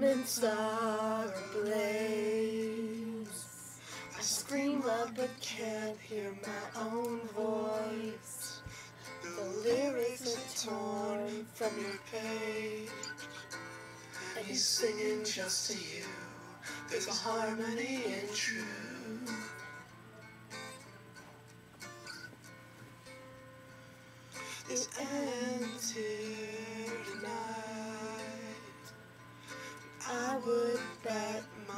moments are ablaze. I scream love but can't hear my own voice. The lyrics are torn from your page. And he's singing just to you. There's a harmony in truth. This ends here tonight. Bet my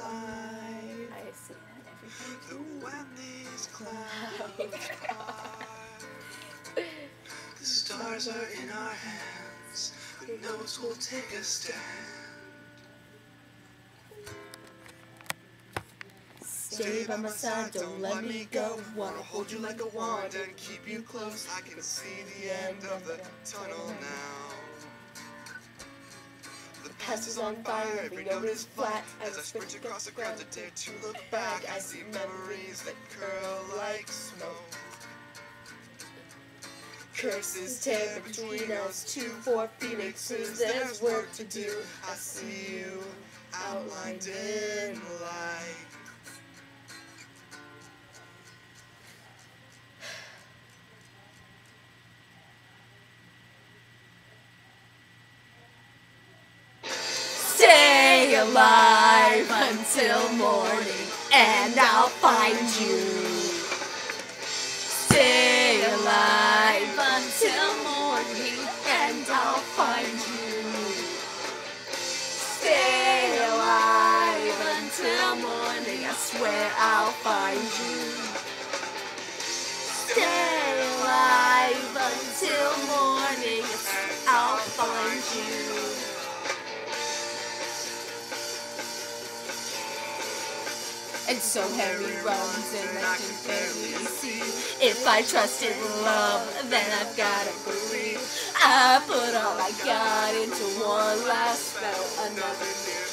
life I see that every when these clouds the stars are in our hands. Who knows we'll take a stand. Stay by my side, don't let me go. Wanna hold you like a wand and keep you close. I can see the end of the tunnel now. The past is on fire, every note is flat. As I sprint across the ground to dare to look back, I see memories that curl like smoke. Curses tear between us two, four phoenixes. There's work to do. I see you outlined in light. Alive until morning, and I'll find you. Stay alive until morning, and I'll find you. Stay alive until morning, I swear I'll find you. And so Harry runs and I can barely see. If I trust in love, then I've gotta believe. I put all I got into one last spell. Another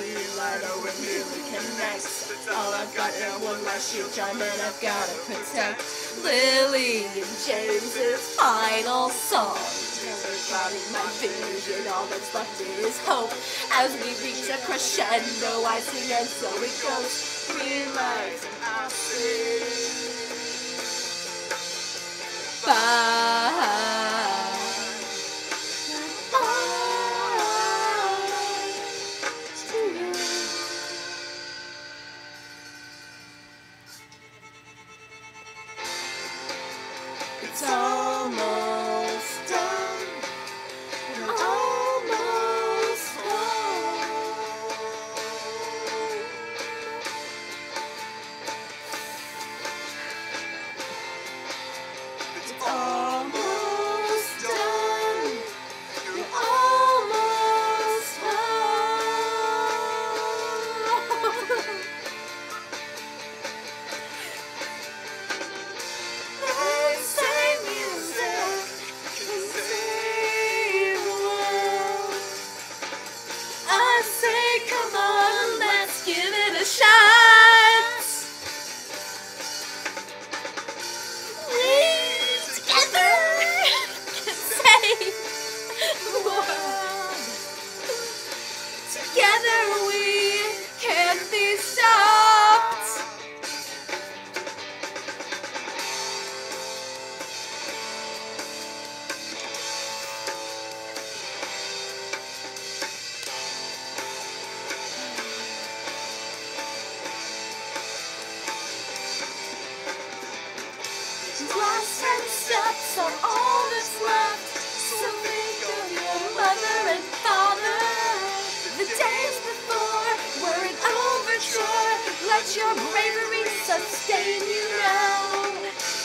clear light over nearly connects. All I've got now one last shield charm and I've gotta protect Lily and James's final song. Clouding my vision, all that's left is hope. As we reach a crescendo, I sing and so it goes. Green lights I sing. Bye. Let your bravery sustain you now.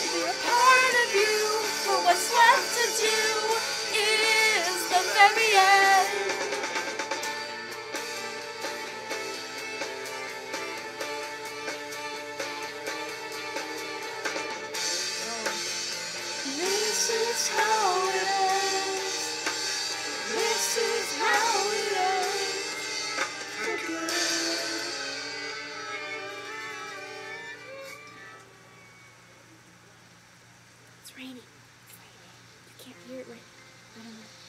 You're a part of you, for what's left to do is the very end. This is how raining. It's raining. You can't hear it right. I don't know.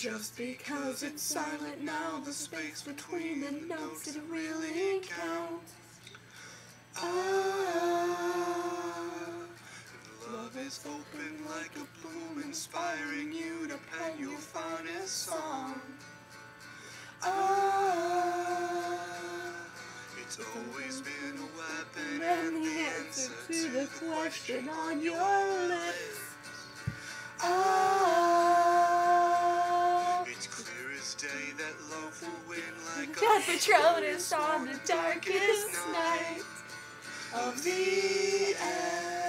Just because it's silent now, the space between the notes didn't really count. Ah, love is open like a bloom, inspiring you to pen your finest song. Ah, it's always been a weapon and the answer to the question on your lips. Patronus on the darkest night. of the end.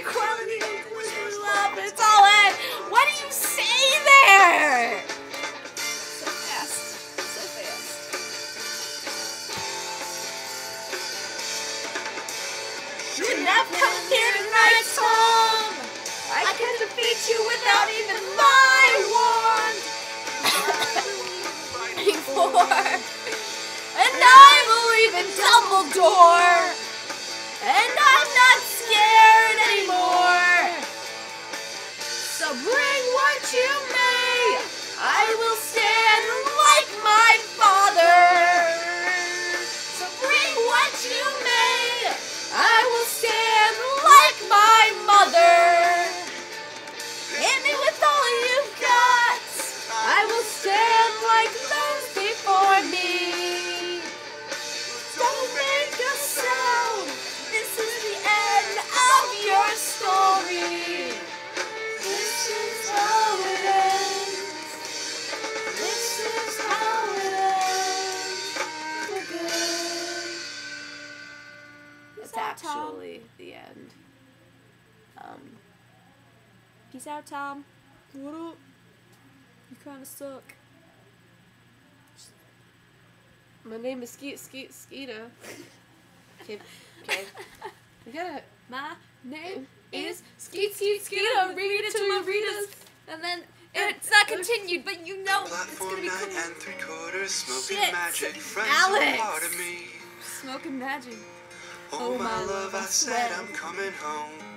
Quality love, it's all in. What do you say there? So fast, so fast. Shouldn't come here. I could defeat you without even my wand. And I believe in Dumbledore. And I'm not you It's actually the end. Um. Peace out, Tom. What up? You kind of suck. My name is Skeet Skeet Skeeta. Okay, okay. We gotta. My name Is Skeet Skeet Skeeta. Read it to my readers. and then it's not continued, but you know it's gonna be nine cool. and three quarters, smoking Shit. magic, friends Alex. are part of me. Smoking magic. Oh, my love, I said I'm coming home.